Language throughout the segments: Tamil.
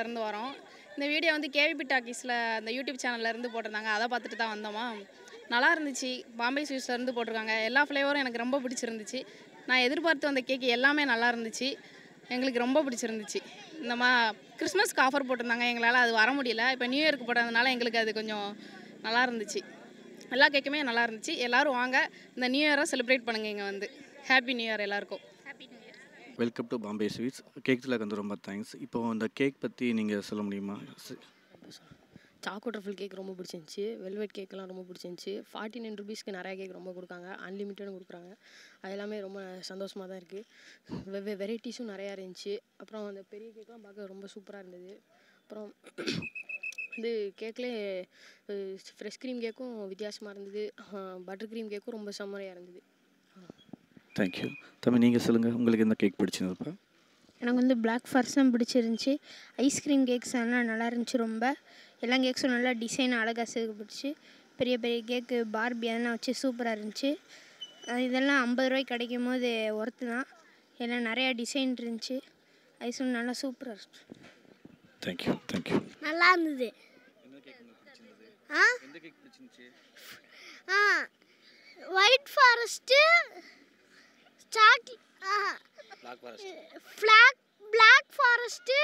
இருந்து நகர்லேருந்து வரோம். இந்த வீடியோ வந்து கேவிபி டாக்கீஸில் அந்த யூடியூப் சேனல்லேருந்து போட்டிருந்தாங்க. அதை பார்த்துட்டு தான் வந்தோமா? நல்லா இருந்துச்சு. பாம்பே ஸ்வீட்ஸ்லேருந்து போட்டிருக்காங்க. எல்லா ஃப்ளேவரும் எனக்கு ரொம்ப பிடிச்சிருந்துச்சு. நான் எதிர்பார்த்து வந்த கேக்கு எல்லாமே நல்லா இருந்துச்சு. எங்களுக்கு ரொம்ப பிடிச்சிருந்துச்சு. இந்த மா கிறிஸ்மஸ்க்கு ஆஃபர் போட்டிருந்தாங்க. எங்களால் அது வர முடியல. இப்போ நியூ இயர்க்கு போட்டதுனால எங்களுக்கு அது கொஞ்சம் நல்லா இருந்துச்சு. எல்லா கேக்குமே நல்லா இருந்துச்சு. எல்லோரும் வாங்க. இந்த நியூ இயரை செலிப்ரேட் பண்ணுங்கள் இங்கே வந்து. ஹாப்பி நியூ இயர் எல்லாருக்கும். வெல்கம் டு பாம்பே ஸ்வீட்ஸ் கேக்ஸில் வந்து ரொம்ப தேங்க்ஸ் இப்போ அந்த கேக் பற்றி நீங்கள் சொல்ல முடியுமா? சாக்கோ ட்ரஃபிள் கேக் ரொம்ப பிடிச்சிருந்துச்சி. வெல்வெட் கேக்கெலாம் ரொம்ப பிடிச்சிருந்துச்சி. ஃபார்ட்டி நைன் ருபீஸ்க்கு நிறையா கேக் ரொம்ப கொடுக்காங்க. அன்லிமிட்டடும் கொடுக்குறாங்க. அது எல்லாமே ரொம்ப சந்தோஷமாக தான் இருக்குது வெவ்வே வெரைட்டிஸும் நிறையா இருந்துச்சு. அப்புறம் அந்த பெரிய கேக்லாம் பார்க்க ரொம்ப சூப்பராக இருந்தது. அப்புறம் இது கேக்லேயே ஃப்ரெஷ் க்ரீம் கேக்கும் வித்தியாசமாக இருந்தது. பட்டர் க்ரீம் கேக்கும் ரொம்ப செம்மையாக இருந்தது. தேங்க்யூ தம்பி நீங்கள் சொல்லுங்கள் உங்களுக்கு எந்த கேக் பிடிச்சிருந்தப்பா எனக்கு வந்து பிளாக் ஃபாரஸ்ட் தான் பிடிச்சிருந்துச்சி. ஐஸ்கிரீம் கேக்ஸ் எல்லாம் நல்லா இருந்துச்சு ரொம்ப. எல்லா கேக்ஸும் நல்லா டிசைன் அழகாக சேர்க்கப்பட்டுச்சு பெரிய பெரிய கேக்கு பார்பி அதெல்லாம் வச்சு சூப்பராக இருந்துச்சு. இதெல்லாம் ஐம்பது ரூபாய்க்கு கிடைக்கும் போது ஒர்த்து தான். எல்லாம் நிறையா டிசைன் இருந்துச்சு. ஐஸும் நல்லா சூப்பராக இருந்துச்சு. தேங்க்யூ தேங்க்யூ நல்லா இருந்தது. ஆ? ஆ white forest black black forest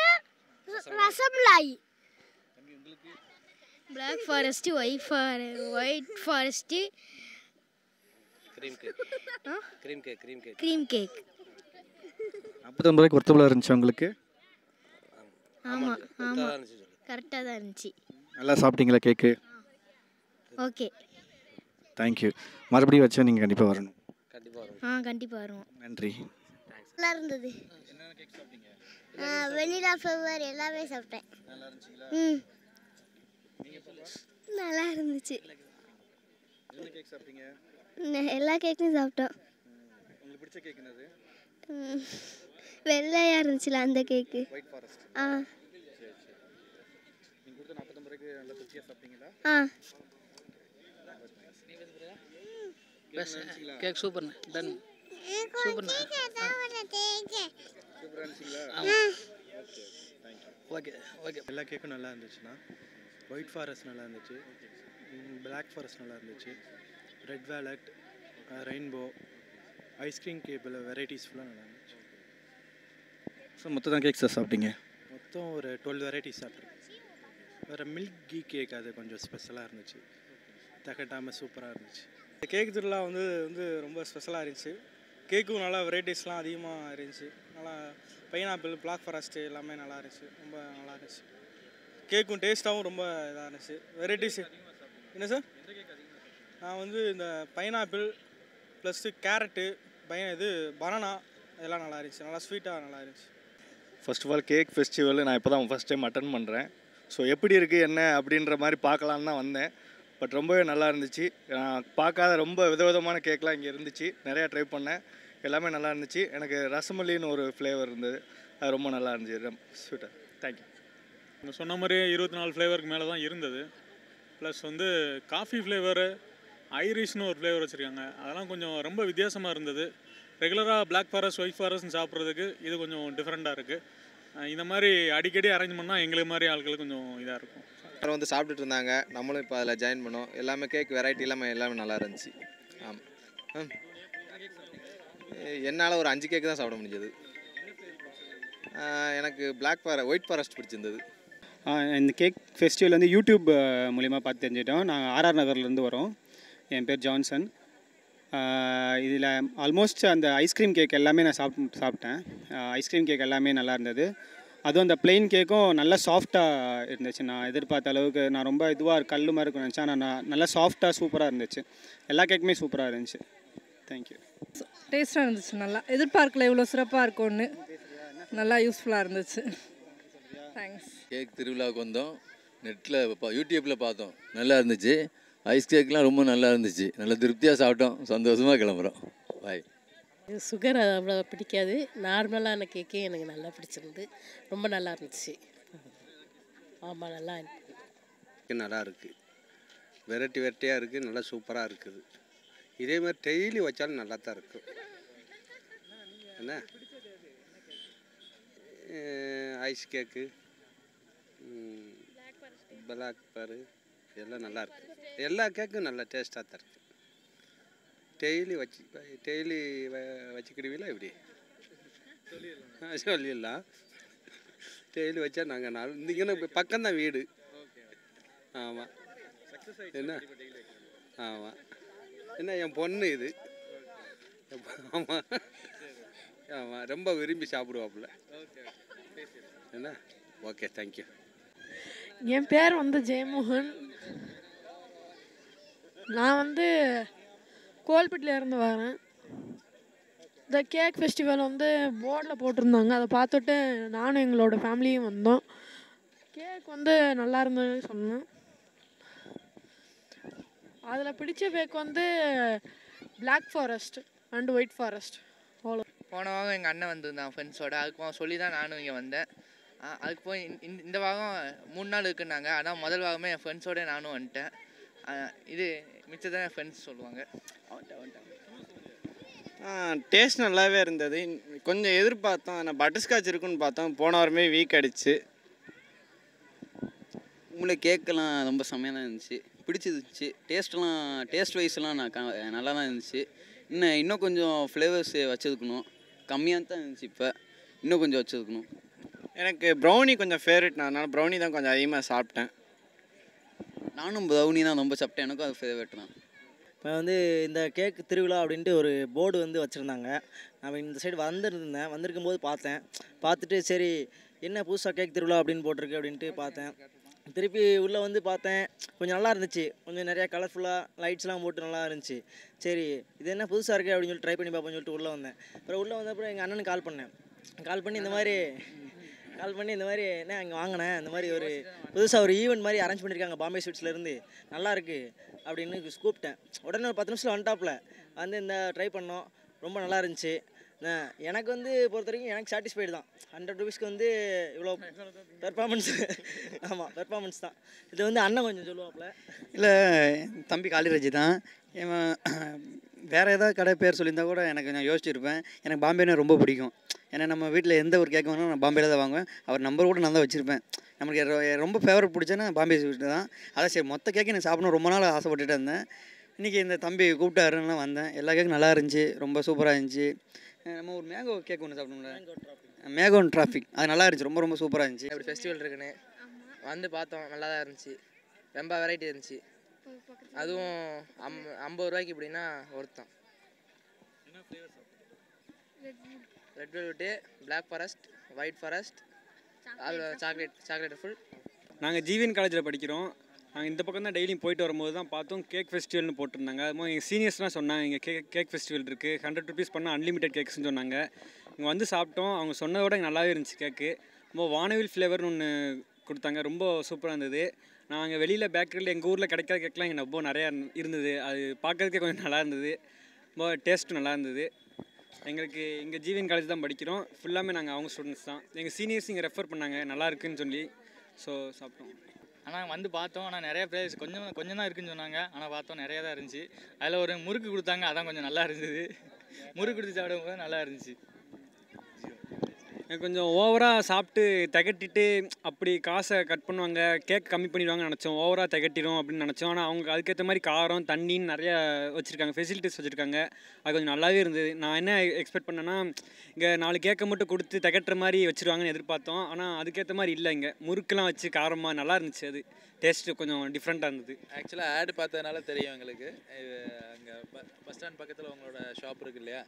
rasmalai black forest white ஃபார white forest cream cake cream cake cream cake cream cake நாற்பத்தொம்பது ரூபாய்க்கு ஒர்த்தபுளாக இருந்துச்சு உங்களுக்கு? ஆமாம் ஆமாம் கரெக்டாக தான் இருந்துச்சு நல்லா சாப்பிட்டீங்களா கேக்கு ஓகே தேங்க்யூ மறுபடியும் வச்சா நீங்கள் கண்டிப்பாக வரணும். ஆ கண்டிப்பாக வருவோம். நன்றி. நல்லா இருந்தது. வெனிலா ஃப்ளவர் எல்லாமே சாப்பிட்டேன். ம். நல்லா இருந்துச்சு. எல்லா கேக்கும் சாப்பிட்டோம். உங்களுக்கு பிடிச்ச கேக் என்னது? ம். வெள்ளையா இருந்துச்சுல அந்த கேக்கு ஒயிட் ஃபாரஸ்ட் ஆ. ஆ கேக் சூப்பர்ண்ணே டன் சூப்பர்ண்ணே ஓகே ஓகே எல்லா கேக்கும் நல்லா இருந்துச்சுண்ணா. ஒயிட் ஃபாரஸ்ட் நல்லா இருந்துச்சு. பிளாக் ஃபாரஸ்ட் நல்லா இருந்துச்சு. Red velvet rainbow ice cream கேப்பில் வெரைட்டிஸ் ஃபுல்லாக நல்லா இருந்துச்சு. ஸோ மொத்தம் தான் கேக் சார் சாப்பிட்டீங்க? மொத்தம் ஒரு டுவெல் வெரைட்டிஸ் சாப்பிட்ருக்கேன் வேறு மில்க் கீ கேக் அது கொஞ்சம் ஸ்பெஷலாக இருந்துச்சு. தகட்டாமல் சூப்பராக இருந்துச்சு. கேக் திருவிழா வந்து வந்து ரொம்ப ஸ்பெஷலாக இருந்துச்சு. கேக்கும் நல்லா வெரைட்டிஸ்லாம் அதிகமாக இருந்துச்சு. நல்லா பைனாப்பிள் பிளாக் ஃபாரஸ்ட்டு எல்லாமே நல்லா இருந்துச்சு. ரொம்ப நல்லா இருந்துச்சு. கேக்கும் டேஸ்ட்டாகவும் ரொம்ப இதாக இருந்துச்சு. வெரைட்டிஸ் என்ன சார் நான் வந்து இந்த பைனாப்பிள் ப்ளஸ்ஸு கேரட்டு பையன் இது பனானா இதெல்லாம் நல்லா இருந்துச்சு. நல்லா ஸ்வீட்டாக நல்லா இருந்துச்சு. First of all cake festival நான் இப்போ தான் ஃபஸ்ட் டைம் அட்டன் பண்ணுறேன் ஸோ எப்படி இருக்குது என்ன அப்படின்ற மாதிரி பார்க்கலான்னு தான் வந்தேன். பட் ரொம்பவே நல்லா இருந்துச்சு. நான் பார்க்காத ரொம்ப விதவிதமான கேக்லாம் இங்கே இருந்துச்சு. நிறையா ட்ரை பண்ணேன். எல்லாமே நல்லா இருந்துச்சு. எனக்கு ரசமல்லின்னு ஒரு ஃப்ளேவர் இருந்தது. அது ரொம்ப நல்லா இருந்துச்சு. ஸ்வீட்டாக தேங்க்யூ நம்ம சொன்ன மாதிரியே இருபத்தி நாலு ஃப்ளேவருக்கு மேலே தான் இருந்தது. ப்ளஸ் வந்து காஃபி ஃப்ளேவரு ஐரிஷ்னு ஒரு ஃப்ளேவர் வச்சுருக்காங்க. அதெல்லாம் கொஞ்சம் ரொம்ப வித்தியாசமாக இருந்தது. ரெகுலராக பிளாக் ஃபாரஸ்ட் ஒயிட் ஃபாரஸ்ட்னு சாப்பிட்றதுக்கு இது கொஞ்சம் டிஃப்ரெண்ட்டாக இருக்குது இந்த மாதிரி அடிக்கடி அரேஞ்ச் பண்ணால் எங்களுக்கு மாதிரி ஆட்களுக்கு கொஞ்சம் இதாக இருக்கும். எல்லாரும் வந்து சாப்பிட்டுட்டு இருந்தாங்க. நம்மளும் இப்போ அதில் ஜாயின் பண்ணோம். எல்லாமே கேக் வெரைட்டி எல்லாமே எல்லாமே நல்லா இருந்துச்சு. ஆமாம் என்னால் ஒரு அஞ்சு கேக்கு தான் சாப்பிட முடிஞ்சது. எனக்கு பிளாக் ஃபார ஒயிட் ஃபாரஸ்ட் பிடிச்சிருந்தது. இந்த கேக் ஃபெஸ்டிவல் வந்து யூடியூப் மூலிமா பார்த்து தெரிஞ்சிட்டோம் நாங்கள் ஆர்ஆர் நகர்லேருந்து வரோம். என் பேர் ஜான்சன். இதில் ஆல்மோஸ்ட் அந்த ஐஸ்கிரீம் கேக் எல்லாமே நான் சாப்பிட் சாப்பிட்டேன். ஐஸ்கிரீம் கேக் எல்லாமே நல்லா இருந்தது. அதுவும் அந்த plain கேக்கும் நல்லா சாஃப்டாக இருந்துச்சு. நான் எதிர்பார்த்த அளவுக்கு நான் ரொம்ப இதுவாக கல் மாதிரி இருக்கும்னு நினச்சேன். ஆனால் நான் நல்லா சாஃப்டாக சூப்பராக இருந்துச்சு. எல்லா கேக்குமே சூப்பராக இருந்துச்சு. தேங்க்யூ டேஸ்ட்டாக இருந்துச்சு நல்லா. எதிர்பார்க்கல இவ்வளோ சிறப்பாக இருக்கும்னு. நல்லா யூஸ்ஃபுல்லாக இருந்துச்சு. தேங்க்ஸ் கேக் திருவிழாவுக்கு வந்தோம். நெட்டில் யூடியூப்பில் பார்த்தோம். நல்லா இருந்துச்சு. ஐஸ் கேக்லாம் ரொம்ப நல்லா இருந்துச்சு. நல்லா திருப்தியாக சாப்பிட்டோம். சந்தோஷமாக கிளம்புறோம். பாய் சுகர் அவ்வளோ பிடிக்காது. நார்மலான கேக்கே எனக்கு நல்லா பிடிச்சிருந்து ரொம்ப நல்லா இருந்துச்சு. ஆமாம் நல்லா நல்லா இருக்குது வெரைட்டி வெரைட்டியாக இருக்குது நல்லா சூப்பராக இருக்குது. இதே மாதிரி டெய்லி வச்சாலும் நல்லா தான் இருக்கும். என்ன? ஐஸ் கேக்கு பிளாக் பாரு எல்லாம் நல்லா இருக்கு. எல்லா கேக்கும் நல்லா டேஸ்ட்டாக தான் இருக்குது டெய்லி வச்சு டெய்லி வச்சுக்கிடுவீங்களா எப்படி? சொல்லிடலாம். டெய்லி வச்சா நாங்கள் நாள் இங்கே பக்கம்தான் வீடு. ஆமாம் என்ன? ஆமாம் என்ன என் பொண்ணு இது. ஆமாம் ஆமாம் ரொம்ப விரும்பி சாப்பிடுவாப்புல. என்ன? ஓகே தேங்க்யூ என் பேர் வந்து ஜெயமோகன். நான் வந்து கோல்பட்டில இருந்து வரேன். இந்த கேக் ஃபெஸ்டிவல் வந்து போர்டில் போட்டிருந்தாங்க. அதை பார்த்துட்டு நானும் எங்களோட ஃபேமிலியும் வந்தோம். கேக் வந்து நல்லா இருந்ததுன்னு சொன்னேன். அதில் பிடிச்ச கேக் வந்து black forest and white forest அவ்வளோ போன வாரம் எங்கள் அண்ணன் வந்திருந்தான் ஃப்ரெண்ட்ஸோட அதுக்கு அவன் சொல்லி தான் நானும் இங்கே வந்தேன். அதுக்கு போய் இந்த- இந்த- வாகம் வாரம் மூணு நாள் இருக்குன்னாங்க. ஆனால் முதல் வாரமே என் ஃப்ரெண்ட்ஸோட நானும் வந்துட்டேன். இது மிச்சதான் என் ஃப்ரெண்ட்ஸ் சொல்லுவாங்க டேஸ்ட் நல்லாவே இருந்தது. கொஞ்சம் எதிர்பார்த்தோம். ஆனால் பட்டர்ஸ்காட்ச் இருக்குன்னு பார்த்தோம். போன வாரமே வீக் அடிச்சு உங்களுக்கு கேக்கெல்லாம் ரொம்ப செம்மையாக தான் இருந்துச்சு. பிடிச்சிருந்துச்சு. டேஸ்ட்லாம் டேஸ்ட் வைஸ்லாம் நான் க- நல்லா தான் இருந்துச்சு. இன்னும் இன்னும் கொஞ்சம் ஃப்ளேவர்ஸ் வச்சுருக்கணும். கம்மியாக தான் இருந்துச்சு இப்போ. இன்னும் கொஞ்சம் வச்சுருக்கணும். எனக்கு ப்ரௌனி கொஞ்சம் ஃபேவரட் நான். அதனால் ப்ரௌனி தான் கொஞ்சம் அதிகமாக சாப்பிட்டேன். நானும் ப்ரௌனி தான் ரொம்ப சாப்பிட்டேன். எனக்கும் அது ஃபேவரட் தான். இப்போ வந்து இந்த கேக் திருவிழா அப்படின்ட்டு ஒரு போர்டு வந்து வச்சுருந்தாங்க. நான் இந்த சைடு வந்திருந்தேன். வந்திருக்கும் போது பார்த்தேன். பார்த்துட்டு சரி என்ன புதுசாக கேக் திருவிழா அப்படின்னு போட்டிருக்கு அப்படின்ட்டு பார்த்தேன். திருப்பி உள்ளே வந்து பார்த்தேன். கொஞ்சம் நல்லா இருந்துச்சு. கொஞ்சம் நிறையா கலர்ஃபுல்லாக லைட்ஸ்லாம் போட்டு நல்லா இருந்துச்சு. சரி இது என்ன புதுசாக இருக்கே அப்படின்னு சொல்லிட்டு ட்ரை பண்ணி பார்ப்போம்னு சொல்லிட்டு உள்ளே வந்தேன். அப்புறம் உள்ளே வந்தப்பறம் எங்கள் அண்ணனுக்கு கால் பண்ணேன். கால் பண்ணி இந்த மாதிரி கால் பண்ணி இந்த மாதிரி என்ன இங்கே வாங்கினேன் இந்த மாதிரி ஒரு புதுசாக ஒரு ஈவெண்ட் மாதிரி அரேஞ்ச் பண்ணியிருக்காங்க பாம்பே ஸ்வீட்ஸ்லேருந்து நல்லாயிருக்கு அப்படின்னு கூப்பிட்டேன். உடனே ஒரு பத்து நிமிஷத்தில் வந்துட்டாப்புல. வந்து இந்த ட்ரை பண்ணோம். ரொம்ப நல்லா இருந்துச்சு. எனக்கு வந்து பொறுத்த வரைக்கும் எனக்கு சாட்டிஸ்ஃபைடு தான். ஹண்ட்ரட் ருபீஸ்க்கு வந்து இவ்வளோ பெர்ஃபார்மன்ஸ் ஆமாம் பெர்ஃபார்மன்ஸ் தான். இது வந்து அண்ணன் கொஞ்சம் சொல்லுவாப்புல. இல்லை தம்பி காளிராஜ் தான். இவன் வேறு ஏதாவது கடை பேர் சொல்லியிருந்தா கூட எனக்கு நான் யோசிச்சிருப்பேன். எனக்கு பாம்பேனா ரொம்ப பிடிக்கும். ஏன்னா நம்ம வீட்டில் எந்த ஒரு கேக் வேணாலும் நான் பாம்பேல தான் வாங்குவேன். அவர் நம்பர் கூட நான் தான் வச்சுருப்பேன். நமக்கு ரொம்ப ஃபேவரட் பிடிச்சேன்னா பாம்பே ஸ்வீட் தான். அதான் சரி மொத்த கேக்கு நான் சாப்பிடணும். ரொம்ப நாள் ஆசைப்பட்டுட்டு இருந்தேன். இன்றைக்கி இந்த தம்பி கூப்பிட்டாருன்னு வந்தேன். எல்லா கேக்கும் நல்லா இருந்துச்சு. ரொம்ப சூப்பராக இருந்துச்சு. நம்ம ஒரு மேங்கோ கேக் ஒன்று சாப்பிட்டோம்ல மேகோன் டிராஃபிக் அது நல்லா இருந்துச்சு. ரொம்ப ரொம்ப சூப்பராக இருந்துச்சு. அப்படி ஃபெஸ்டிவல் இருக்குன்னு. வந்து பார்த்தோம். நல்லா தான் இருந்துச்சு. ரொம்ப வெரைட்டி இருந்துச்சு. அதுவும் அம் ஐம்பது ரூபாய்க்கு இப்படின்னா ஒருத்தம் red velvet black forest white forest அதில் சாக்லேட் சாக்லேட் ஃபுல் நாங்கள் ஜிவிஎன் காலேஜில் படிக்கிறோம். நாங்கள் இந்த பக்கம் தான் டெய்லியும் போயிட்டு வரும்போது தான் பார்த்தோம். கேக் ஃபெஸ்டிவல்னு போட்டிருந்தாங்க. அதுமாதிரி எங்கள் சீனியர்ஸ்லாம் சொன்னாங்க. இங்கே கேக் கேக் ஃபெஸ்டிவல் இருக்குது ஹண்ட்ரட் ருபீஸ் பண்ணால் அன்லிமிட்டட் கேக்ஸ்னு சொன்னாங்க. இங்கே வந்து சாப்பிட்டோம். அவங்க சொன்னதோட இங்க நல்லாவே இருந்துச்சு கேக்கு ரொம்ப வானவில் ஃப்ளேவர்னு ஒன்று கொடுத்தாங்க. ரொம்ப சூப்பராக இருந்தது. நாங்கள் வெளியில் பேக்கரியில் எங்கள் ஊரில் கிடைக்காத கேக்லாம் இங்கே ரொம்ப நிறையா இருந்தது. அது பார்க்குறதுக்கே கொஞ்சம் நல்லா இருந்தது. ரொம்ப டேஸ்ட்டும் நல்லா இருந்தது. எங்களுக்கு எங்கள் ஜீவன் காலேஜ் தான் படிக்கிறோம். ஃபுல்லாமே நாங்கள் அவங்க ஸ்டூடெண்ட்ஸ் தான். எங்கள் சீனியர்ஸ் இங்கே ரெஃபர் பண்ணாங்க. நல்லா இருக்குன்னு சொல்லி. ஸோ சாப்பிட்டோம். ஆனால் வந்து பார்த்தோம். ஆனால் நிறைய பிளேஸ் கொஞ்சம் கொஞ்சம் தான் இருக்குன்னு சொன்னாங்க. ஆனால் பார்த்தோம் நிறையா தான் இருந்துச்சு. அதில் ஒரு முறுக்கு கொடுத்தாங்க. அதான் கொஞ்சம் நல்லா இருந்தது. முறுக்கு கொடுத்து சாப்பிடும்போது நல்லா இருந்துச்சு. கொஞ்சம் ஓவராக சாப்பிட்டு திகட்டிட்டு அப்படி காசை கட் பண்ணுவாங்க கேக் கம்மி பண்ணிடுவாங்கன்னு நினச்சோம். ஓவராக திகட்டிடும் அப்படின்னு நினச்சோம். ஆனால் அவங்க அதுக்கேற்ற மாதிரி காரம் தண்ணின்னு நிறையா வச்சுருக்காங்க ஃபெசிலிட்டிஸ் வச்சுருக்காங்க. அது கொஞ்சம் நல்லாவே இருந்தது. நான் என்ன எக்ஸ்பெக்ட் பண்ணேன்னா இங்கே நாலு கேக்கை மட்டும் கொடுத்து திகட்டுற மாதிரி வச்சுருவாங்கன்னு எதிர்பார்த்தோம். ஆனால் அதுக்கேற்ற மாதிரி இல்லை இங்கே. முறுக்கெல்லாம் வச்சு காரமாக நல்லா இருந்துச்சு அது. டேஸ்ட்டு கொஞ்சம் டிஃப்ரெண்ட்டாக இருந்தது. ஆக்சுவலாக ஆடு பார்த்ததுனால தெரியும் எங்களுக்கு. இது அங்கே பஸ் ஸ்டாண்ட் பக்கத்தில் உங்களோட ஷாப் இருக்கு இல்லையா?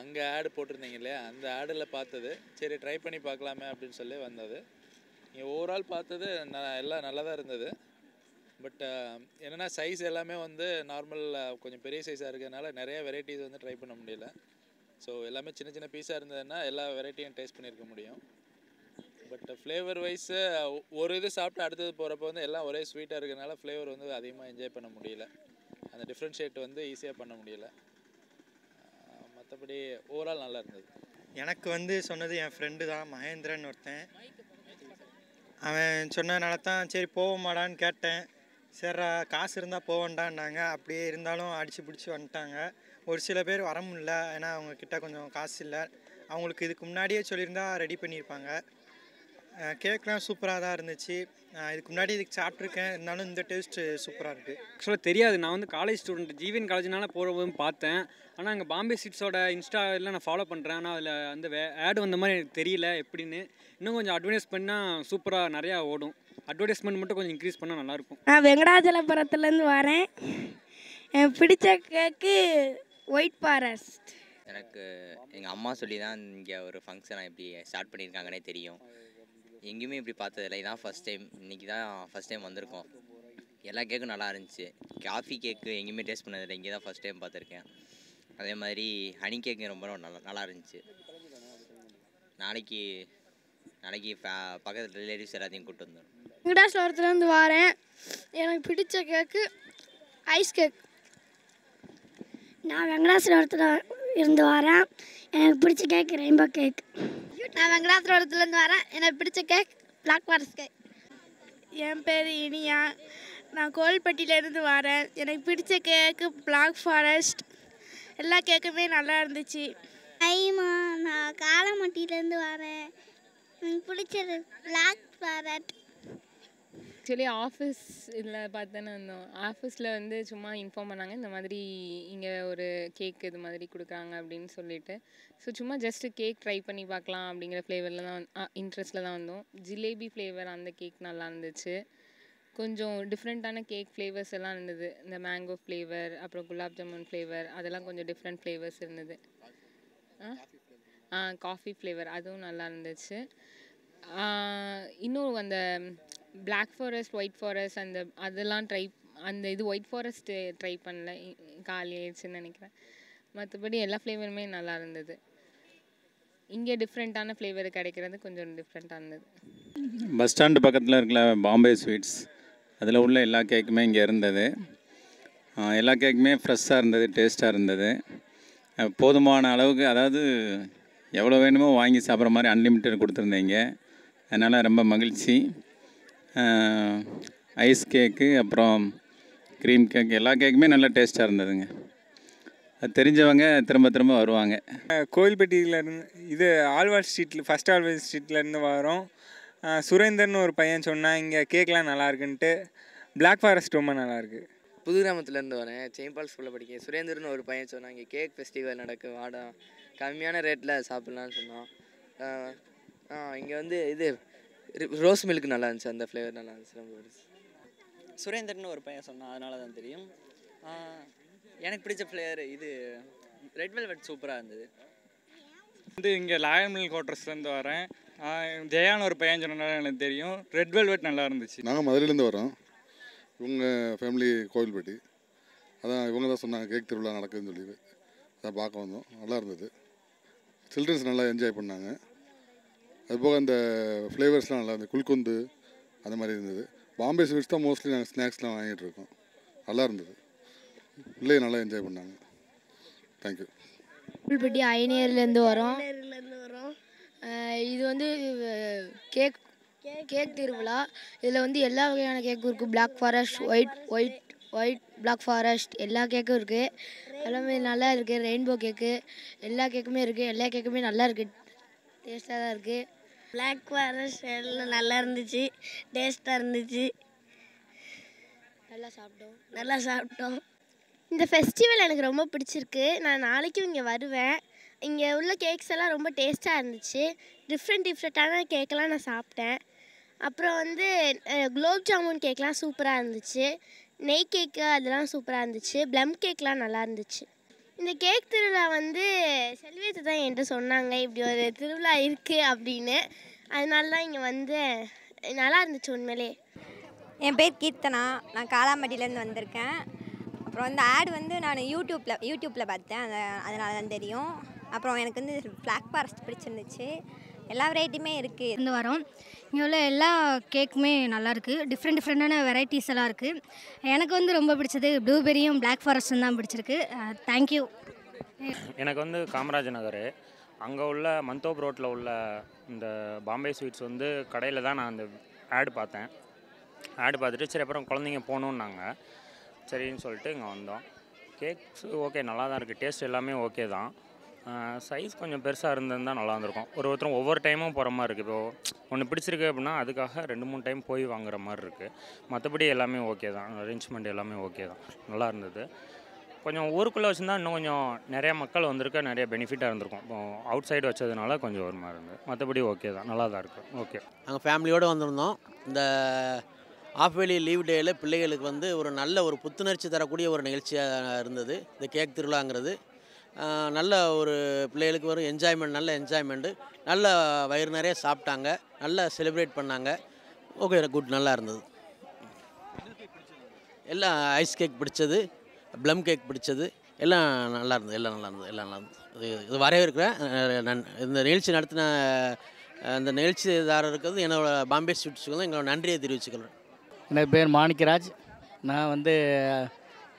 அங்கே ஆடு போட்டிருந்தீங்க இல்லையா? அந்த ஆடில் பார்த்தது. சரி ட்ரை பண்ணி பார்க்கலாமே அப்படின்னு சொல்லி வந்தது. நீங்கள் ஓவரால் பார்த்தது ந எல்லாம் நல்லா தான் இருந்தது பட் என்னென்னா சைஸ் எல்லாமே வந்து நார்மல் கொஞ்சம் பெரிய சைஸாக இருக்கிறதுனால நிறைய வெரைட்டிஸ் வந்து ட்ரை பண்ண முடியல. ஸோ எல்லாமே சின்ன சின்ன பீஸாக இருந்ததுன்னா எல்லா வெரைட்டியும் டேஸ்ட் பண்ணியிருக்க முடியும். பட் ஃப்ளேவர் வைஸு ஒரு இது சாப்பிட்டு அடுத்தது போகிறப்ப வந்து எல்லாம் ஒரே ஸ்வீட்டாக இருக்கிறதுனால ஃப்ளேவர் வந்து அதிகமாக என்ஜாய் பண்ண முடியல. அந்த டிஃப்ரென்ஷியேட் வந்து ஈஸியாக பண்ண முடியல. மற்றபடி ஓவரால் நல்லா இருந்தது. எனக்கு வந்து சொன்னது என் ஃப்ரெண்டு தான் மகேந்திரன் ஒருத்தன். அவன் சொன்னதுனால தான் சரி போவோமாடான்னு கேட்டேன். சரிடா காசு இருந்தால் போவேண்டான்னாங்க. அப்படியே இருந்தாலும் அடித்து பிடிச்சி வந்துட்டாங்க. ஒரு சில பேர் வர முடியல ஏன்னா அவங்கக்கிட்ட கொஞ்சம் காசு இல்லை. அவங்களுக்கு இதுக்கு முன்னாடியே சொல்லியிருந்தா ரெடி பண்ணியிருப்பாங்க. கேக்லாம் சூப்பராக தான் இருந்துச்சு. இதுக்கு முன்னாடி இதுக்கு சாப்பிட்ருக்கேன். இருந்தாலும் இந்த டேஸ்ட்டு சூப்பராக இருக்குது ஆக்சுவலாக தெரியாது. நான் வந்து காலேஜ் ஸ்டூடெண்ட் ஜிவிஎன் காலேஜ்னால போகிறபோது பார்த்தேன். ஆனால் அங்கே பாம்பே சீட்ஸோட இன்ஸ்டா எல்லாம் நான் ஃபாலோ பண்ணுறேன் ஆனால் அதில் அந்த வே ஆட் வந்த மாதிரி எனக்கு தெரியல எப்படின்னு. இன்னும் கொஞ்சம் அட்வர்டைஸ் பண்ணால் சூப்பராக நிறையா ஓடும். அட்வர்டைஸ்மெண்ட் மட்டும் கொஞ்சம் இன்க்ரீஸ் பண்ணால் நல்லாயிருக்கும். நான் வெங்கடாச்சலபுரத்துலேருந்து வரேன். எனக்கு பிடிச்ச கேக்கு ஒயிட் ஃபாரஸ்ட் எனக்கு எங்கள் அம்மா சொல்லி தான் இங்கே ஒரு ஃபங்க்ஷனை இப்படி ஸ்டார்ட் பண்ணியிருக்காங்கன்னே தெரியும். எங்கேயுமே இப்படி பார்த்ததில்ல. இதான் ஃபஸ்ட் டைம் இன்றைக்கி தான் ஃபஸ்ட் டைம் வந்திருக்கோம். எல்லா கேக்கும் நல்லா இருந்துச்சு. காஃபி கேக்கு எங்கேயுமே டேஸ்ட் பண்ணதில்லை. இங்கே தான் ஃபஸ்ட் டைம் பார்த்துருக்கேன். அதே மாதிரி ஹனி கேக்கு ரொம்ப நல்லா நல்லா இருந்துச்சு. நாளைக்கு நாளைக்கு பக்கத்தில் ரிலேட்டிவ்ஸ் எல்லாத்தையும் கூப்பிட்டு வந்துடும் வெங்கடாஸ்வரத்துலேருந்து வரேன். எனக்கு பிடிச்ச கேக்கு ஐஸ் கேக் நான் வெங்கடாஸ்வரத்தில் இருந்து வரேன். எனக்கு பிடிச்ச கேக் ரெயின்போ கேக் நான் வெங்கடாச்சலபுரத்துலேருந்து வரேன். எனக்கு பிடிச்ச கேக் பிளாக் ஃபாரஸ்ட் கேக் என் பேர் இனியா. நான் கோல்பட்டியிலேருந்து வரேன். எனக்கு பிடிச்ச கேக்கு பிளாக் ஃபாரஸ்ட் எல்லா கேக்குமே நல்லா இருந்துச்சு. ஐமா நான் காலமட்டியிலேருந்து வரேன். எனக்கு பிடிச்சது பிளாக் ஃபாரஸ்ட் ஆக்சுவலி ஆஃபீஸ் இதில் பார்த்தேன்னு இருந்தோம். ஆஃபீஸில் வந்து சும்மா இன்ஃபார்ம் பண்ணாங்க. இந்த மாதிரி இங்கே ஒரு கேக் இது மாதிரி கொடுக்குறாங்க அப்படின்னு சொல்லிட்டு. ஸோ சும்மா ஜஸ்ட்டு கேக் ட்ரை பண்ணி பார்க்கலாம் அப்படிங்கிற ஃப்ளேவரில் தான் இன்ட்ரெஸ்ட்டில் தான் வந்தோம். ஜிலேபி ஃப்ளேவர் அந்த கேக் நல்லா இருந்துச்சு. கொஞ்சம் டிஃப்ரெண்ட்டான கேக் ஃப்ளேவர்ஸ் எல்லாம் இருந்தது. இந்த மேங்கோ ஃப்ளேவர் அப்புறம் குலாப் ஜாமுன் ஃப்ளேவர் அதெல்லாம் கொஞ்சம் டிஃப்ரெண்ட் ஃப்ளேவர்ஸ் இருந்தது. ஆ? ஆ காஃபி ஃப்ளேவர் அதுவும் நல்லா இருந்துச்சு. இன்னும் அந்த பிளாக் ஃபாரஸ்ட் ஒயிட் ஃபாரஸ்ட் அந்த அதெல்லாம் ட்ரை அந்த இது ஒயிட் ஃபாரஸ்ட்டு ட்ரை பண்ணல காலி ஆயிடுச்சுன்னு நினைக்கிறேன். மற்றபடி எல்லா ஃப்ளேவருமே நல்லா இருந்தது. இங்கே டிஃப்ரெண்ட்டான ஃப்ளேவர் கிடைக்கிறது கொஞ்சம் டிஃப்ரெண்ட்டாக இருந்தது. பஸ் ஸ்டாண்டு பக்கத்தில் இருக்கிற பாம்பே ஸ்வீட்ஸ் அதில் உள்ள எல்லா கேக்குமே இங்கே இருந்தது. எல்லா கேக்குமே ஃப்ரெஷ்ஷாக இருந்தது டேஸ்ட்டாக இருந்தது. போதுமான அளவுக்கு அதாவது எவ்வளோ வேணுமோ வாங்கி சாப்பிட்ற மாதிரி அன்லிமிட்டட் கொடுத்துருந்தீங்க. அதனால் ரொம்ப மகிழ்ச்சி. ஐஸ் கேக்கு அப்புறம் க்ரீம் கேக் எல்லா கேக்குமே நல்லா டேஸ்ட்டாக இருந்ததுங்க. அது தெரிஞ்சவங்க திரும்ப திரும்ப வருவாங்க. கோயில்பட்டியில இருந்து இது ஆழ்வார் ஸ்ட்ரீட்டில் ஃபஸ்ட் ஆழ்வார் ஸ்ட்ரீட்ல இருந்து வரோம். சுரேந்தர்னு ஒரு பையன் சொன்னான் இங்கே கேக்லாம் நல்லா இருக்குன்ட்டு பிளாக் ஃபாரஸ்ட் ரொம்ப நல்லா இருக்கு. புது கிராமத்துலேருந்து வரேன் செயின்பால் ஸ்கூலில் படிக்கேன் சுரேந்தர்னு ஒரு பையன் சொன்னான் இங்கே கேக் ஃபெஸ்டிவல் நடக்கு வாடா. கம்மியான ரேட்டில் சாப்பிட்லான்னு சொன்னான். இங்கே வந்து இது ரோஸ் மில்க் நல்லா இருந்துச்சு அந்த ஃப்ளேவர் நல்லா இருந்துச்சு ரொம்ப சுரேந்தர்னு ஒரு பையன் சொன்னான் அதனால தான் தெரியும் எனக்கு பிடிச்ச ஃப்ளேவர் இது ரெட் வெல்வெட் சூப்பராக இருந்தது. வந்து இங்கே லாயல் மில் குவார்ட்டர்ஸ்லேருந்து வரேன். ஜெயான்னு ஒரு பையன் சொன்னனால எனக்கு தெரியும். ரெட் வெல்வெட் நல்லா இருந்துச்சு. நாங்கள் மதுரையிலேருந்து வரோம். இவங்க ஃபேமிலி கோவில்பட்டி. அதான் இவங்க தான் சொன்னாங்க கேக் திருவிழா நடக்குதுன்னு சொல்லி அதான் பார்க்க வந்தோம். நல்லா இருந்தது. சில்ட்ரன்ஸ் நல்லா என்ஜாய் பண்ணாங்க. அதுபோக அந்த ஃப்ளேவர்ஸ்லாம் நல்லா இருந்தது. குல்குந்து அந்த மாதிரி இருந்தது. பாம்பே ஸ்வீட்ஸ் தான் மோஸ்ட்லி நாங்கள் ஸ்நாக்ஸ்லாம் வாங்கிட்டு இருக்கோம். நல்லா இருந்தது. பிள்ளைங்க நல்லா என்ஜாய் பண்ணாங்க. தேங்க்யூ புல்பட்டி ஐநேர்லேருந்து வரோம். வரோம். இது வந்து கேக் கேக் திருவிழா. இதில் வந்து எல்லா வகையான கேக்கும் இருக்குது Black forest white white white Black forest எல்லா கேக்கும் இருக்குது எல்லாமே நல்லா இருக்குது ரெயின்போ கேக்கு எல்லா கேக்குமே இருக்குது எல்லா கேக்குமே நல்லா இருக்குது டேஸ்ட்டாக தான் இருக்குது பிளாக் ஃபாரஸ்ட் எல்லாம் நல்லா இருந்துச்சு. டேஸ்ட்டாக இருந்துச்சு. நல்லா சாப்பிட்டோம். நல்லா சாப்பிட்டோம். இந்த ஃபெஸ்டிவல் எனக்கு ரொம்ப பிடிச்சிருக்கு. நான் நாளைக்கும் இங்கே வருவேன். இங்கே உள்ள கேக்ஸ் எல்லாம் ரொம்ப டேஸ்ட்டாக இருந்துச்சு. டிஃப்ரெண்ட் டிஃப்ரெண்ட்டான கேக்கெல்லாம் நான் சாப்பிட்டேன். அப்புறம் வந்து குலோப் ஜாமுன் கேக்லாம் சூப்பராக இருந்துச்சு. நெய் கேக்கு அதெல்லாம் சூப்பராக இருந்துச்சு. ப்ளம் கேக்லாம் நல்லா இருந்துச்சு. இந்த கேக் திருவிழா வந்து என்கிட்ட சொன்னாங்க. இப்படி ஒரு திருவிழா இருக்குது அப்படின்னு. அதனால தான் இங்கே வந்து நல்லா இருந்துச்சு உண்மையிலே. என் பேர் கீர்த்தனா. நான் காலாம்பட்டியிலேருந்து வந்திருக்கேன். அப்புறம் இந்த ஆட் வந்து நான் யூடியூப்பில் யூடியூப்பில் பார்த்தேன். அதை அதனால தான் தெரியும். அப்புறம் எனக்கு வந்து பிளாக் ஃபாரஸ்ட் பிடிச்சிருந்துச்சு. எல்லா வெரைட்டியுமே இருக்குது இருந்து வரோம். இங்கே உள்ள எல்லா கேக்குமே நல்லா இருக்குது டிஃப்ரெண்ட் டிஃப்ரெண்டான வெரைட்டிஸ் எல்லாம் இருக்குது எனக்கு வந்து ரொம்ப பிடிச்சது ப்ளூபெரியும் பிளாக் ஃபாரஸ்ட்டும் தான் பிடிச்சிருக்கு. தேங்க்யூ எனக்கு வந்து காமராஜ் நகர். அங்கே உள்ள மந்தோப் ரோட்டில் உள்ள இந்த பாம்பே ஸ்வீட்ஸ் வந்து கடையில் தான் நான் அந்த ஆடு பார்த்தேன். ஆடு பார்த்துட்டு சரி அப்புறம் குழந்தைங்க போகணுன்னாங்க சரின்னு சொல்லிட்டு இங்கே வந்தோம். கேக்ஸ் ஓகே நல்லா தான் இருக்குது டேஸ்ட் எல்லாமே ஓகே தான். சைஸ் கொஞ்சம் பெருசாக இருந்திருந்தால் நல்லா இருந்திருக்கும். ஒரு ஒருத்தரும் ஒவ்வொரு டைமும் போகிற மாதிரி இருக்குது இப்போ ஒன்று பிடிச்சிருக்கு அப்படின்னா அதுக்காக ரெண்டு மூணு டைம் போய் வாங்குற மாதிரி இருக்குது மற்றபடி எல்லாமே ஓகே தான். அரேஞ்ச்மெண்ட் எல்லாமே ஓகே தான். நல்லா இருந்தது. கொஞ்சம் ஊருக்குள்ளே வச்சுருந்தா இன்னும் கொஞ்சம் நிறைய மக்கள் வந்திருக்க நிறைய பெனிஃபிட்டாக இருந்திருக்கும். இப்போ அவுட் சைடு வச்சதுனால கொஞ்சம் ஒரு மாதிரி இருந்தது. மற்றபடி ஓகே தான். நல்லா தான் இருக்குது ஓகே நாங்கள் ஃபேமிலியோடு வந்திருந்தோம். இந்த ஆஃப் வேலி லீவ் டேயில் பிள்ளைகளுக்கு வந்து ஒரு நல்ல ஒரு புத்துணர்ச்சி தரக்கூடிய ஒரு நிகழ்ச்சியாக இருந்தது. இந்த கேக் திருவிழாங்கிறது. நல்ல ஒரு பிள்ளைகளுக்கு ஒரு என்ஜாய்மெண்ட் நல்ல என்ஜாய்மெண்ட்டு நல்ல வயிறு நிறைய சாப்பிட்டாங்க. நல்லா செலிப்ரேட் பண்ணாங்க. ஓகே குட் நல்லா இருந்தது. எல்லாம் ஐஸ் கேக் பிடிச்சது. ப்ளம் கேக் பிடிச்சது. எல்லாம் நல்லா இருந்தது எல்லாம் நல்லா இருந்தது எல்லாம் நல்லா இருந்தது. இது இது வரவேற்கிறேன் இந்த நிகழ்ச்சி நடத்தின அந்த நிகழ்ச்சிதாரருக்கு வந்து என்னோட பாம்பே ஸ்வீட்ஸுக்கு வந்து எங்களோட நன்றியை தெரிவிச்சுக்கிறேன். என் பேர் மாணிக்கராஜ். நான் வந்து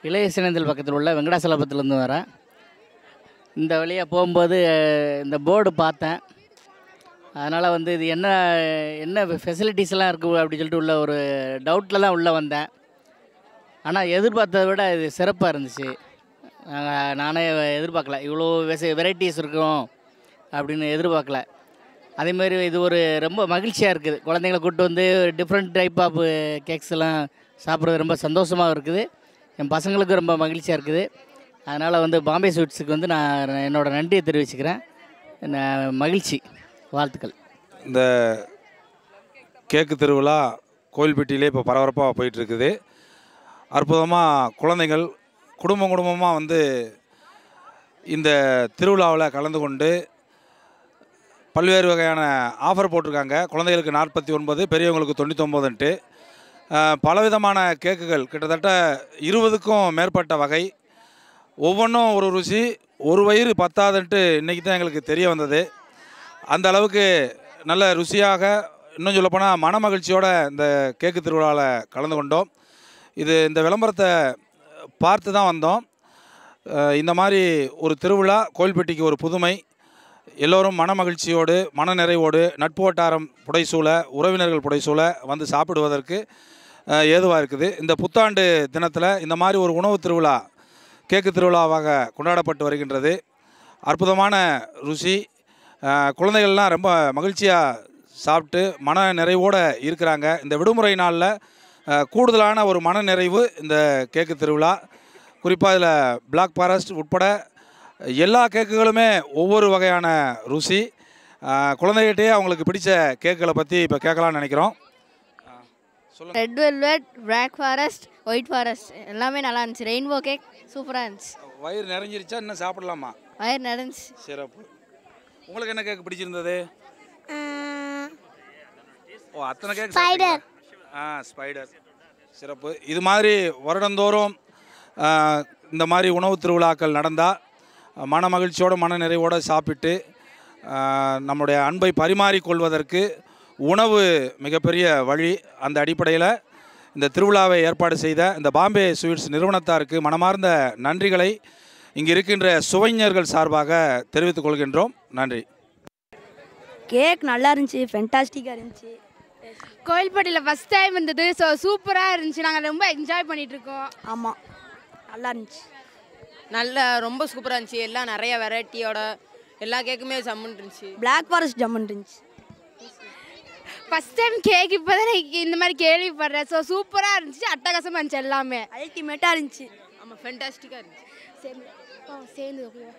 இளைய சினந்தல் பக்கத்தில் உள்ள வெங்கடாசலபத்துலேருந்து வரேன். இந்த வழியாக போகும்போது இந்த போர்டு பார்த்தேன். அதனால் வந்து இது என்ன என்ன ஃபெசிலிட்டிஸ்லாம் இருக்குது அப்படின்னு சொல்லிட்டு உள்ள ஒரு டவுட்டில் தான் உள்ளே வந்தேன். ஆனால் எதிர்பார்த்ததை விட இது சிறப்பாக இருந்துச்சு. நாங்கள் நானே எதிர்பார்க்கல. இவ்வளோ வெச வெரைட்டிஸ் இருக்கும் அப்படின்னு எதிர்பார்க்கல. அதேமாரி இது ஒரு ரொம்ப மகிழ்ச்சியாக இருக்குது. குழந்தைங்கள கூப்பிட்டு வந்து டிஃப்ரெண்ட் டைப் ஆஃப் கேக்ஸ் எல்லாம் சாப்பிட்றது ரொம்ப சந்தோஷமாக இருக்குது. என் பசங்களுக்கும் ரொம்ப மகிழ்ச்சியாக இருக்குது. அதனால் வந்து பாம்பே ஸ்வீட்ஸுக்கு வந்து நான் என்னோடய நன்றியை தெரிவிச்சுக்கிறேன். நான் மகிழ்ச்சி. வாழ்த்துக்கள். இந்த கேக்கு திருவிழா கோயில்பட்டியிலே இப்போ பரபரப்பாக போயிட்டுருக்குது அற்புதமாக குழந்தைகள் குடும்பம் குடும்பமாக வந்து இந்த திருவிழாவில் கலந்து கொண்டு பல்வேறு வகையான ஆஃபர் போட்டிருக்காங்க. குழந்தைகளுக்கு நாற்பத்தி ஒன்பது பெரியவங்களுக்கு தொண்ணூத்தொம்போதுன்ட்டு. பலவிதமான கேக்குகள். கிட்டத்தட்ட இருபதுக்கும் மேற்பட்ட வகை. ஒவ்வொன்றும் ஒரு ருசி ஒரு வயிறு பத்தாதுன்ட்டு இன்றைக்கி தான் எங்களுக்கு தெரிய வந்தது. அந்த அளவுக்கு நல்ல ருசியாக இன்னும் சொல்லப்போனால் மன மகிழ்ச்சியோடு இந்த கேக்கு திருவிழாவில் கலந்து கொண்டோம். இது இந்த விளம்பரத்தை பார்த்து தான் வந்தோம். இந்த மாதிரி ஒரு திருவிழா கோயில்பட்டிக்கு ஒரு புதுமை. எல்லோரும் மன மகிழ்ச்சியோடு மன நிறைவோடு நட்பு வட்டாரம் புடைசூழ உறவினர்கள் புடைசூழ வந்து சாப்பிடுவதற்கு ஏதுவாக இருக்குது. இந்த புத்தாண்டு தினத்தில் இந்த மாதிரி ஒரு உணவு திருவிழா கேக்கு திருவிழாவாக கொண்டாடப்பட்டு வருகின்றது. அற்புதமான ருசி. குழந்தைகள்லாம் ரொம்ப மகிழ்ச்சியாக சாப்பிட்டு மன நிறைவோடு இருக்கிறாங்க. இந்த விடுமுறை நாளில் கூடுதலான ஒரு மன நிறைவு இந்த கேக்கு திருவிழா. குறிப்பாக இதில் பிளாக் ஃபாரஸ்ட் உட்பட எல்லா கேக்குகளுமே ஒவ்வொரு வகையான ருசி. குழந்தைகிட்டே அவங்களுக்கு பிடிச்ச கேக்குகளை பற்றி இப்போ கேட்கலாம்னு நினைக்கிறோம். Red velvet black forest white forest எல்லாமே நல்லா இருந்துச்சு. ரெயின்போ கேக் சூப்பராக இருந்துச்சு. வயிறு நிறைஞ்சிருச்சா? இன்னும் சாப்பிடலாமா? வயிறு நடந்துச்சு சிறப்பு. உங்களுக்கு என்ன கேக் பிடிச்சிருந்தது? ஓ அத்தனை கேக் Spider. ஆ ஸ்பைடர் சிறப்பு. இது மாதிரி வருடந்தோறும் இந்த மாதிரி உணவு திருவிழாக்கள் நடந்தால் மன மகிழ்ச்சியோடு மன நிறைவோடு சாப்பிட்டு நம்முடைய அன்பை பரிமாறிக்கொள்வதற்கு உணவு மிகப்பெரிய வழி. அந்த அடிப்படையில் இந்த திருவிழாவை ஏற்பாடு செய்த இந்த பாம்பே ஸ்வீட்ஸ் நிறுவனத்தாருக்கு மனமார்ந்த நன்றிகளை இங்கே இருக்கின்ற சுவைஞர்கள் சார்பாக தெரிவித்துக் கொள்கின்றோம். நன்றி. கேக் நல்லா இருந்துச்சு ஃபென்டாஸ்டிக்காக இருந்துச்சு. கோயில்பட்டியில் ஃபஸ்ட் டைம் வந்தது ஸோ சூப்பராக இருந்துச்சு. நாங்கள் ரொம்ப என்ஜாய் பண்ணிட்டு இருக்கோம் ஆமாம் நல்லா இருந்துச்சு. நல்ல ரொம்ப சூப்பராக இருந்துச்சு. எல்லாம் நிறைய வெரைட்டியோட எல்லா கேக்குமே ஜம்முன்னு இருந்துச்சு. பிளாக் ஃபாரஸ்ட் ஜம்மன் இருந்துச்சு. ஃபஸ்ட் டைம் கேக் இப்போ தான் இந்த மாதிரி கேள்விப்படுறேன். ஸோ சூப்பராக இருந்துச்சு. அட்டகாசமாக இருந்துச்சு எல்லாமே. அல்டிமேட்டாக இருந்துச்சு. ஆமாம் ஃபென்டாஸ்டிக்காக இருந்துச்சு. சேர்ந்து சேர்ந்து வா,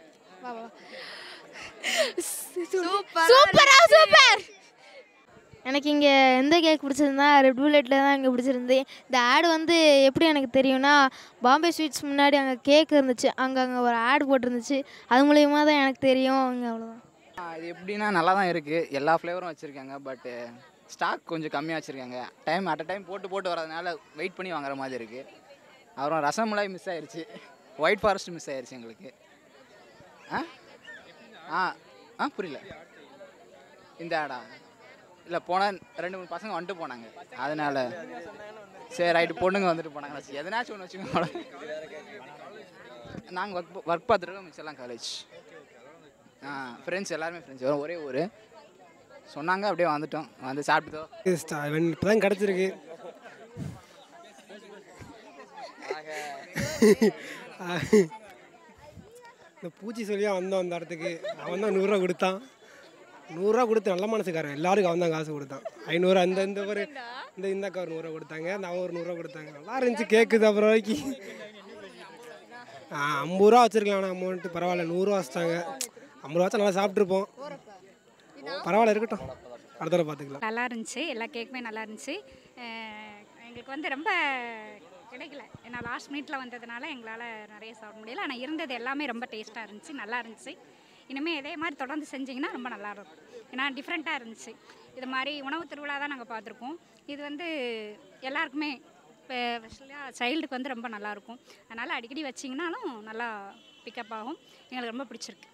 வா வா. சூப்பரா சூப்பரா சூப்பர் எனக்கு இங்கே எந்த கேக் பிடிச்சிருந்தா ரெட் புல்லெட்டில் தான் இங்கே பிடிச்சிருந்து இந்த ஆடு வந்து எப்படி எனக்கு தெரியும்னா பாம்பே ஸ்வீட்ஸ் முன்னாடி அங்கே கேக் இருந்துச்சு. அங்கே அங்கே ஒரு ஆடு போட்டிருந்துச்சு. அது மூலியமாக தான் எனக்கு தெரியும். அங்கே அவ்வளோதான் இது எப்படின்னா நல்லா தான் இருக்குது எல்லா ஃப்ளேவரும் வச்சுருக்காங்க. பட்டு ஸ்டாக் கொஞ்சம் கம்மியாக வச்சுருக்காங்க. டைம் அட் அ டைம் போட்டு போட்டு வரதுனால வெயிட் பண்ணி வாங்குற மாதிரி இருக்குது அப்புறம் ரசமலாய் மிஸ் ஆயிடுச்சு ஒயிட் ஃபாரஸ்ட் மிஸ் ஆயிடுச்சு எங்களுக்கு. ஆ? ஆ ஆ புரியல. இந்த ஆடா இல்லை போனால் ரெண்டு மூணு பசங்க வந்துட்டு போனாங்க. அதனால சரி ரைட்டு பொண்ணுங்க வந்துட்டு போனாங்க. எதனாச்சும் ஒன்று வச்சுக்கோங்க. நாங்கள் ஒர்க் ஒர்க் பார்த்துருக்கோம் மிஸ் எல்லாம் காலேஜ் ஆ ஃப்ரெண்ட்ஸ் எல்லாருமே ஃப்ரெண்ட்ஸ் ஒரே ஊர். சொன்னாங்க அப்படியே வந்துட்டோம். வந்து சாப்பிட்டுதோ இப்போ தான் கிடச்சிருக்கு. இந்த பூச்சி சொல்லியா வந்தோம் அந்த இடத்துக்கு. அவன் தான் நூறுரூவா கொடுத்தான். நூறுரூவா கொடுத்து நல்ல மனசுக்காரன். எல்லாருக்கும் அவன் தான் காசு கொடுத்தான். ஐநூறு அந்த இந்த ஒரு இந்த இந்த அக்கா ஒரு நூறுரூவா கொடுத்தாங்க. அந்த அவன் ஒரு நூறுரூவா கொடுத்தாங்க. நல்லா இருந்துச்சு கேக்குது அப்புறம் வரைக்கும். ஆ ஐம்பது ரூபா வச்சுருக்கலாம் ஆனால் அமௌண்ட்டு பரவாயில்ல. நூறுரூவா வச்சிட்டாங்க. ஐம்பது ரூபா நல்லா சாப்பிட்ருப்போம் பரவாயில்ல இருக்கட்டும். அடுத்த தடவை பார்த்துக்கலாம். நல்லா இருந்துச்சு. எல்லா கேக்குமே நல்லா இருந்துச்சு. எங்களுக்கு வந்து ரொம்ப கிடைக்கல. ஏன்னா லாஸ்ட் மினிட்ல வந்ததுனால எங்களால் நிறைய சாப்பிட முடியல. ஆனால் இருந்தது எல்லாமே ரொம்ப டேஸ்ட்டாக இருந்துச்சு. நல்லா இருந்துச்சு. இனிமேல் இதே மாதிரி தொடர்ந்து செஞ்சிங்கன்னா ரொம்ப நல்லா இருக்கும் ஏன்னா டிஃப்ரெண்ட்டாக இருந்துச்சு. இது மாதிரி உணவு திருவிழா தான் நாங்கள் பார்த்துருக்கோம். இது வந்து எல்லாருக்குமே ஸ்பெஷலாக சைல்டுக்கு வந்து ரொம்ப நல்லாயிருக்கும். அதனால் அடிக்கடி வச்சிங்கனாலும் நல்லா பிக்கப் ஆகும். எங்களுக்கு ரொம்ப பிடிச்சிருக்கு.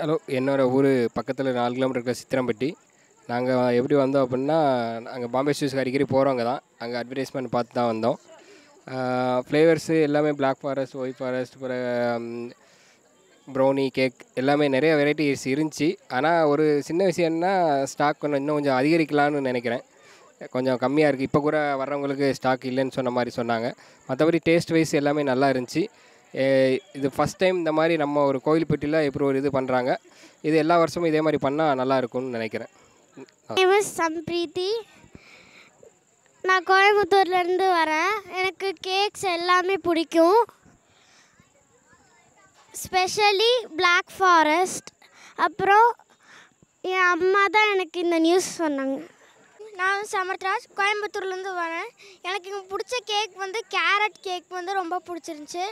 ஹலோ என்னோடய ஊர் பக்கத்தில் நாலு கிலோமீட்டர் இருக்கிற சித்திரம்பட்டி. நாங்கள் எப்படி வந்தோம் அப்படின்னா நாங்கள் பாம்பே ஸ்வீட்ஸ்க்கு அடிக்கடி போகிறவங்க தான். அங்கே அட்வர்டைஸ்மெண்ட் பார்த்து தான் வந்தோம். ஃப்ளேவர்ஸு எல்லாமே பிளாக் ஃபாரஸ்ட் ஒயிட் ஃபாரஸ்ட் அப்புறம் ப்ரௌனி கேக் எல்லாமே நிறைய வெரைட்டிஸ் இருந்துச்சு. ஆனால் ஒரு சின்ன விஷயம்னா ஸ்டாக் கொஞ்சம் இன்னும் கொஞ்சம் அதிகரிக்கலாம்னு நினைக்கிறேன். கொஞ்சம் கம்மியாக இருக்குது இப்போ கூட வர்றவங்களுக்கு ஸ்டாக் இல்லைன்னு சொன்ன மாதிரி சொன்னாங்க. மற்றபடி டேஸ்ட் வைஸ் எல்லாமே நல்லா இருந்துச்சு. இது ஃபஸ்ட் டைம் இந்த மாதிரி நம்ம ஒரு கோயில்பட்டியில் இப்படி ஒரு இது பண்ணுறாங்க இது எல்லா வருஷமும் இதே மாதிரி பண்ணால் நல்லா இருக்கும்னு நினைக்கிறேன். நேம் நான் கோயம்புத்தூர்லேருந்து வரேன். எனக்கு கேக்ஸ் எல்லாமே பிடிக்கும். ஸ்பெஷலி பிளாக் ஃபாரஸ்ட் அப்புறம் என் அம்மா தான் எனக்கு இந்த நியூஸ் சொன்னாங்க. நான் சமர்த்ராஜ் கோயம்புத்தூர்லேருந்து வரேன். எனக்கு இங்கே பிடிச்ச கேக் வந்து கேரட் கேக் வந்து ரொம்ப பிடிச்சிருந்துச்சி.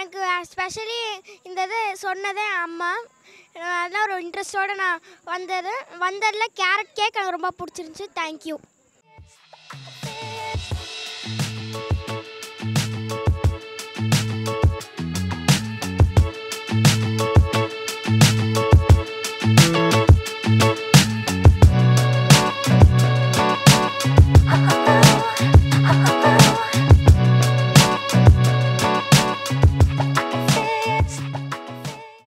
எனக்கு ஸ்பெஷலி இந்த இது சொன்னதே அம்மா. அதெல்லாம் ஒரு இன்ட்ரெஸ்டோடு நான் வந்தது. வந்ததில் கேரட் கேக் எனக்கு ரொம்ப பிடிச்சிருந்துச்சி. தேங்க்யூ